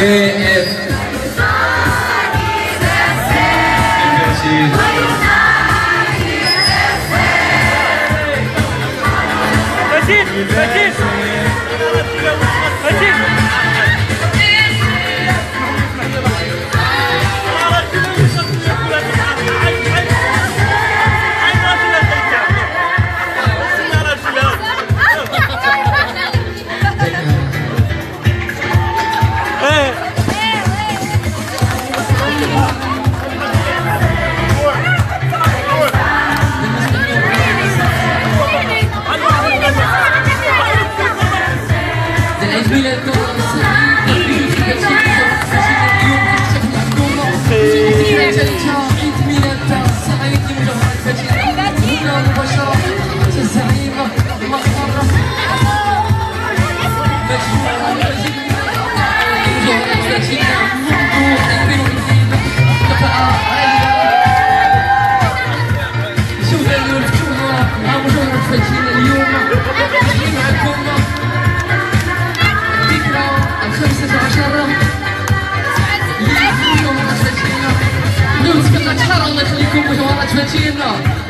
Yeah. him